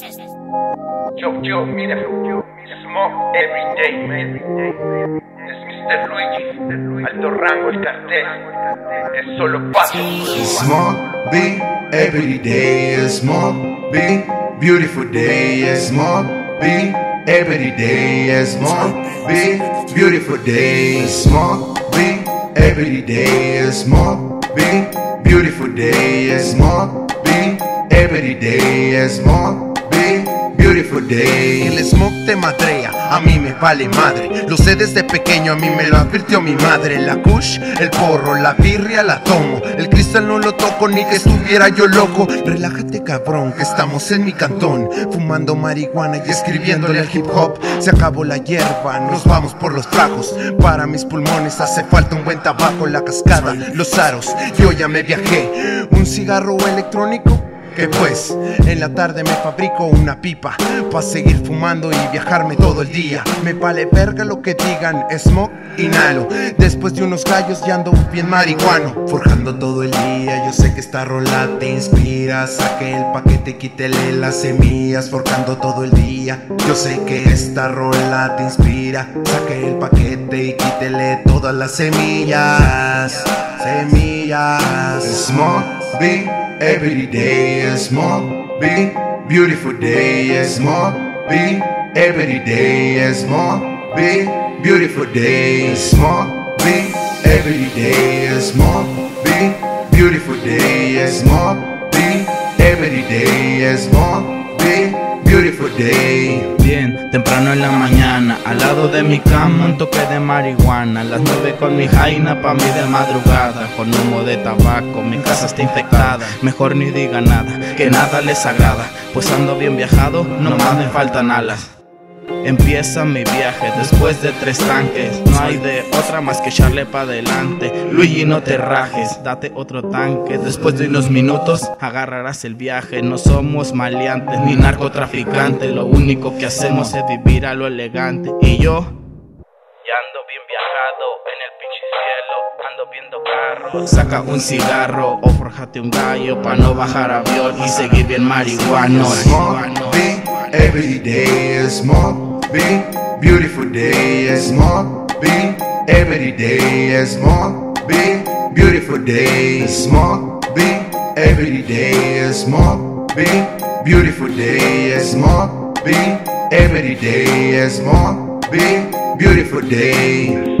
Yo, yo, mira, yo, smoke every day, man. Es Mr. Luigi, alto rango el cartel. Es solo paso. Smoke be every day, smoke be beautiful day, smoke be every day, smoke be beautiful day, smoke be every day, smoke be beautiful day, smoke be every day, smoke El smoke te madrea, a mí me vale madre. Lo sé desde pequeño, a mí me lo advirtió mi madre. La kush, el porro, la birria la tomo. El cristal no lo toco ni que estuviera yo loco. Relájate cabrón, que estamos en mi cantón. Fumando marihuana y escribiéndole al hip hop. Se acabó la hierba, nos vamos por los tragos. Para mis pulmones hace falta un buen tabaco. La cascada, los aros, yo ya me viajé. Un cigarro electrónico que pues en la tarde me fabrico una pipa Pa' seguir fumando y viajarme todo el día. Me vale verga lo que digan, smoke, inhalo Después de unos gallos ya ando bien marihuano. Forjando todo el día, yo sé que esta rola te inspira. Saque el paquete, quítele las semillas. Forjando todo el día, yo sé que esta rola te inspira. Saque el paquete y quítele todas las semillas. Semillas. Smoke, be Every day is more. Be beautiful day is more. Be every day is more. Be beautiful day is more. Be every day is more. Be beautiful day is more. Be every day is more. Be Bien, temprano en la mañana, al lado de mi cama un toque de marihuana, las nueve con mi jaina pa' mí de madrugada, con humo de tabaco, mi casa está infectada, mejor ni diga nada, que nada les agrada, pues ando bien viajado, no más me faltan alas. Empieza mi viaje después de tres tanques. No hay de otra más que echarle pa' adelante. Luigi, no te rajes, date otro tanque. Después de unos minutos agarrarás el viaje. No somos maleantes ni narcotraficantes. Lo único que hacemos es vivir a lo elegante. Y yo, ya ando bien viajado en el pinche cielo. Ando viendo carros. Saca un cigarro o forjate un gallo pa' no bajar avión y seguir bien marihuano. marihuano. Every day is more be beautiful day is more be every day is more be beautiful day is more be every day is more be beautiful day is more be every day is more be beautiful day